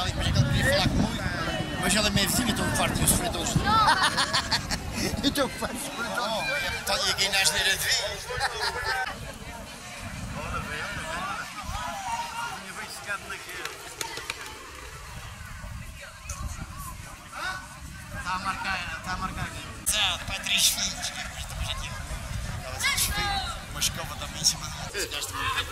tipo para ali, mas é que ele queria falar comigo. Mas ele é meio vizinho, estou farto de os freitores. Eu estou farto de os freitores. Oh, e aqui na asneira de vinho. Está a marcar, está a marcar aqui. Exato, pai, três filhos. que é que estamos aqui? Assim, desfeito. Uma escova também em cima outro. Gasto muito tempo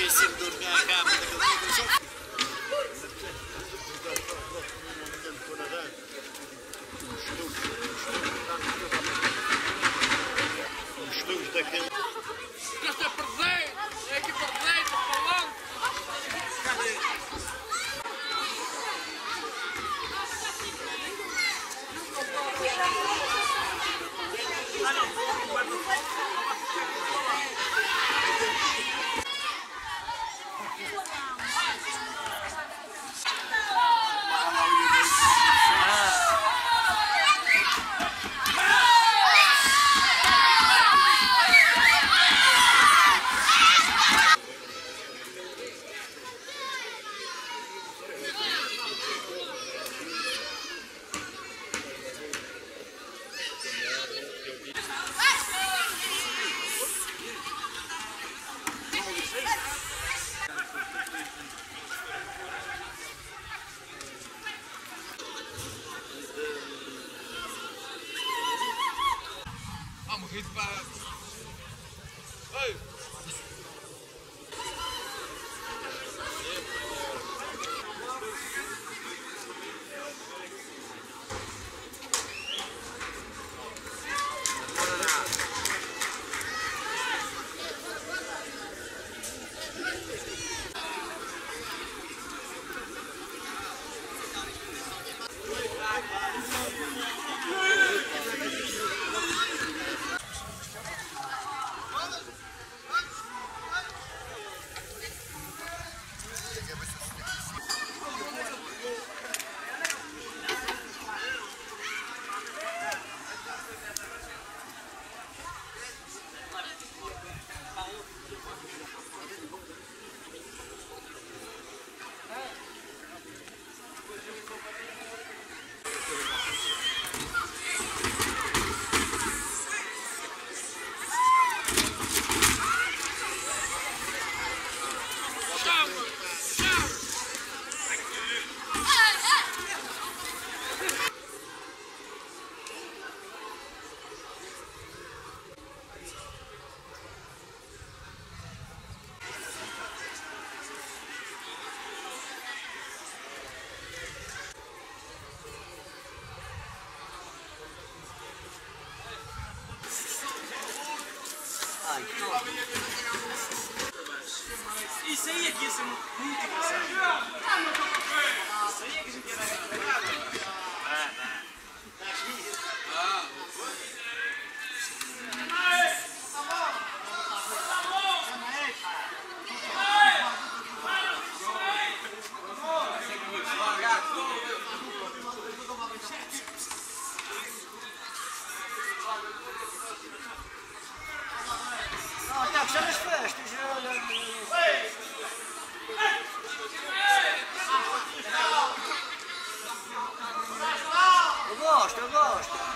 Kesin dur kanka. Isso aí é que ia ser muito engraçado. Isso aí é que a gente ia dar No tak, żebyś wiesz, ty się... To gość, to gość.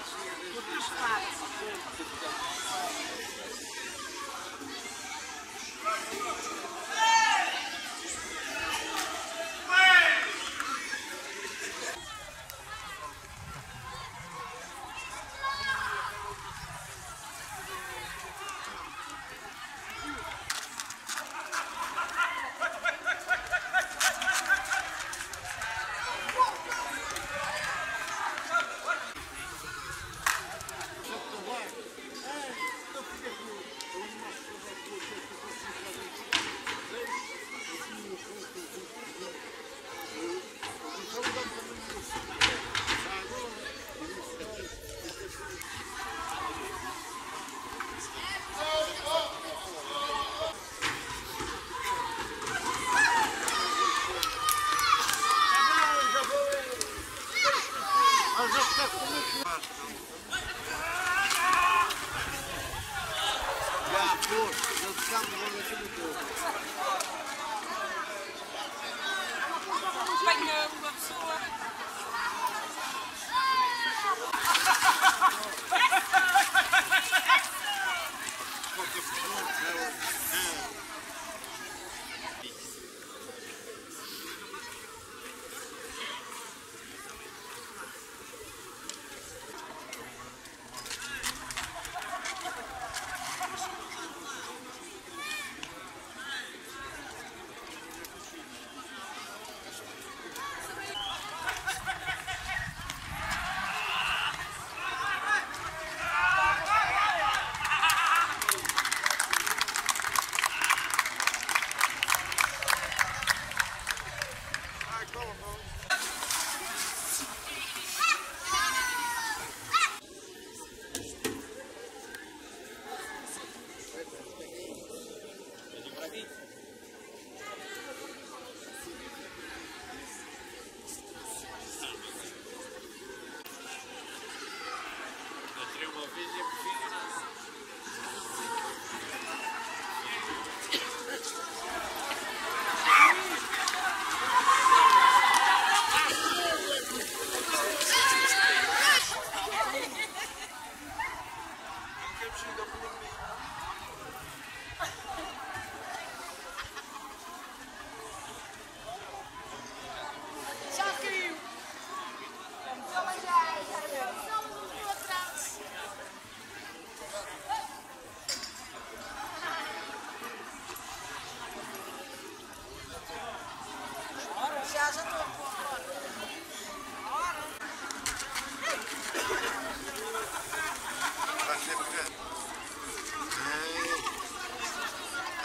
Thank you.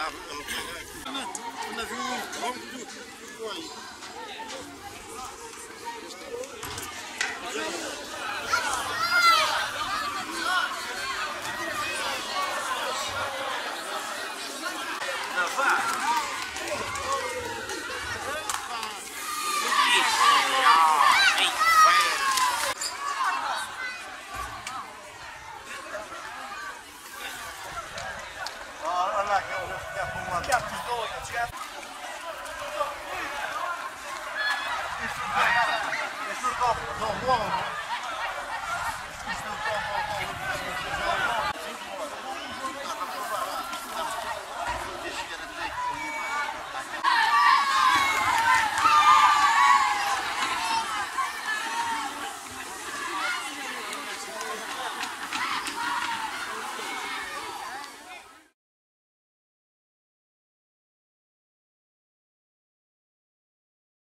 啊，嗯。